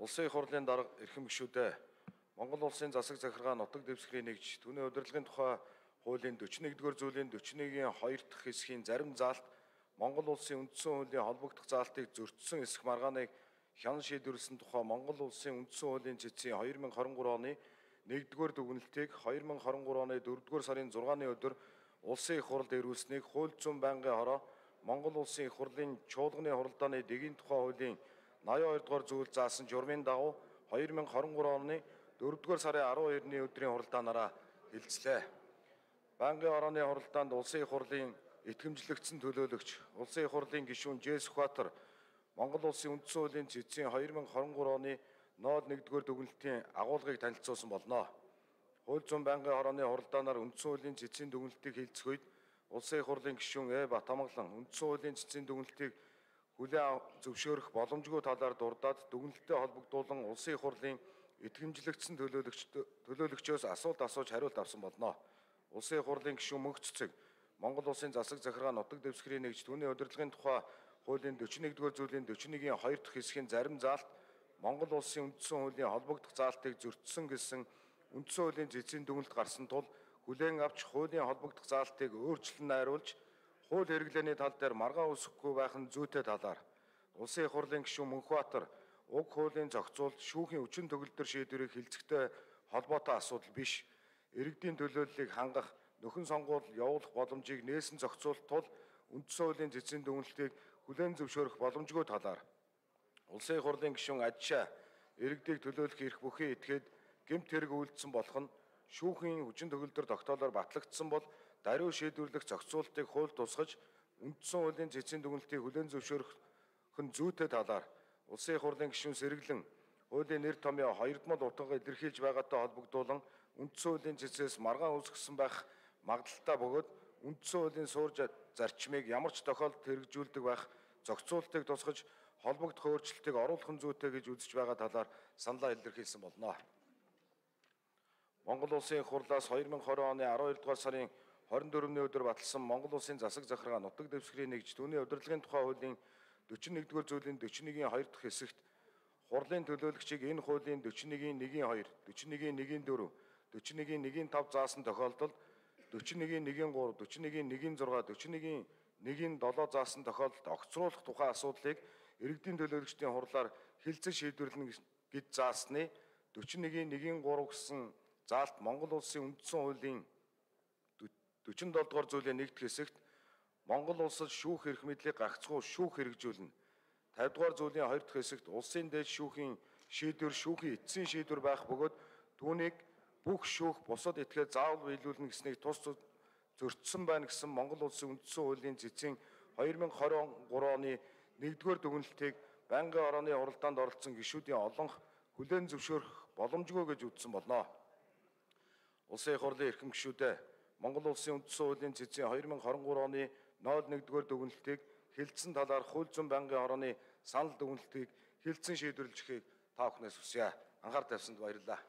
Улсын их хурлын дарга эрхэм гишүүдээ Монгол улсын засаг захиргаа нутаг дэвсгэрийн нэгж түүний удирдлагын тухай хуулийн 41-р зүйлийн 41-ийн 2 дахь хэсгийн зарим заалт Монгол улсын үндсэн хуулийн холбогдох заалтыг зөрчсөн эсэх маргааныг хян шийдвэрлсэн тухай Монгол улсын үндсэн хуулийн цэцгийн 2023 оны 1-р дүгнэлтийг 2023 оны 4-р сарын 6-ны өдөр улсын их хурлд ирүүлсэнийг хууль зүйн байнгын хороо Монгол улсын их хурлын чуулганы хуралдааны дэгийн тухай хуулийн 82 дугаар зүйл заасан журмын дагуу 2023 оны 4 дугаар сарын 12-ны өдрийн хуралдаанаараа хилцлээ. Банкны орооны хуралдаанд улсын их хурлын итгэмжлэгдсэн төлөөлөгч, улсын их хурлын гишүүн Жэс Хватер, Монгол улсын үндсэн хуулийн цэцгийн 2023 оны 01-р дүгнэлтийн агуулгыг танилцуулсан болно. Хууль зүйн байнгын хорооны хуралдаанаар үндсэн хуулийн цэцгийн дүгнэлтийг хилцэх үед улсын их хурлын гишүүн Э Батамглан үндсэн хуулийн цэцгийн дүгнэлтийг хүлээн зөвшөөрөх боломжгүй талаар дурдаад дүгнэлттэй холбогдуулан улсын их хурлын итгэмжлэгдсэн төлөөлөгч төлөөлөгчөөс асуулт асууж хариулт авсан болно. Улсын их хурлын гишүүн мөнх цэцэг Монгол улсын засаг захиргаа нутаг дэвсгэрийн нэгж түүний удирдлагын тухай хуулийн 41-р зүйлийн 41-ийн 2 дахь хэсгийн зарим заалт Монгол улсын үндсэн хуулийн холбогдох заалтыг зөрчсөн гэсэн үндсэн хуулийн зэцийн дүгнэлт гарсан тул хүлээн авч хуулийн холбогдох заалтыг өөрчлөн найруулж хууль хэрэглээний тал дээр маргаан үсэхгүй байх нь зүйтэй талаар улсын их хурлын гишүүн Мөнхбаатар уг хуулийн зохицуулт шүүхийн хүчин төгөлдөр шийдвэрийг хилцэхтэй холбоотой асуудал биш. Иргэдийн төлөөллийг хангах нөхөн сонгуул явуулах боломжийг нээсэн зохицуулт тул үндсэн хуулийн цэцгийн дүгнэлтийг хүлээн зөвшөөрөх боломжгүй талаар улсын их хурлын гишүүн Адшаа иргэдийг төлөөлөх эрх бүхий этгээд гэмт хэрэг үйлдсэн болох нь шүүхийн хүчин төгөлдөр тогтоолоор батлагдсан бол даруй шийдвэрлэх зохицуултыг хууль тусгаж үндсэн хуулийн цэцгийн дүгнэлтийг хүлээн зөвшөөрөх нь зүйтэй талаар улсын их хурлын гишүүн сэргэлэн хуулийн нэр томьёо хоёрдмол утга илэрхийлж байгаатай холбогдуулан үндсэн хуулийн цэцээс маргаан үүсгэсэн байх магадлалтай бөгөөд үндсэн хуулийн суурь зарчмыг ямар ч тохиолдолд хэрэгжүүлдэг байх зохицуултыг тусгаж холбогдох өөрчлөлтийг оруулах нь зүйтэй гэж үзэж байгаа талаар саналаа илэрхийлсэн болно. Монгол улсын хурлаас 2020 оны 12 дугаар сарын 24-ний өдөр баталсан Монгол улсын засаг захиргаа нутаг дэвсгэрийн нэгж түүний удирдлагын тухай хуулийн 41-р зүйлийн 41-ийн 2 дахь хэсэгт хурлын төлөөлөгчийг энэ хуулийн 41-ийн 1-ийн 2, 41-ийн 1-ийн 4, 41-ийн 1-ийн 5 заасан тохиолдолд 41-ийн 1-ийн 3, 41-ийн 1-ийн 6, 41-ийн 1-ийн 7 заасан тохиолдолд огцруулах тухай асуудлыг иргэдийн төлөөлөгчдийн хурлаар хилцэн шийдвэрлэнэ гэж заасны 41-ийн 1-ийн 3 гэсэн заалт Монгол улсын үндсэн хуулийн 47 дугаар зүйлийн нэгд хэсэгт Монгол улсад шүүх эрх мэдлийг гагцхуу шүүх хэрэгжүүлнэ. 50 дугаар зүйлийн 2 дахь хэсэгт улсын дээд шүүхийн шийдвэр шүүхийн эцсийн шийдвэр байх бөгөөд түүнийг бүх шүүх бусад этгээд заавал биелүүлнэ гэснийг тус зөрчсөн байна гэсэн Монгол улсын үндсэн хуулийн цэцгийн 2023 оны 1-р дүгнэлтийг байнгын орооны уралдаанд оролцсон гишүүдийн олонх хүлээн зөвшөөрөх боломжгүй гэж үзсэн болно. Улсын их хурлын эрхэм гишүүдээ Монгол улсын үндсэн хуулийн цэцгийн 2023 оны 01-р дүгнэлтийг хилцэн талаар хууль зүйн байнгын орооны санал дүгнэлтийг хилцэн шийдвэрлэхийг та бүхнээс хүсье. Анхаар тавьсанд баярлалаа.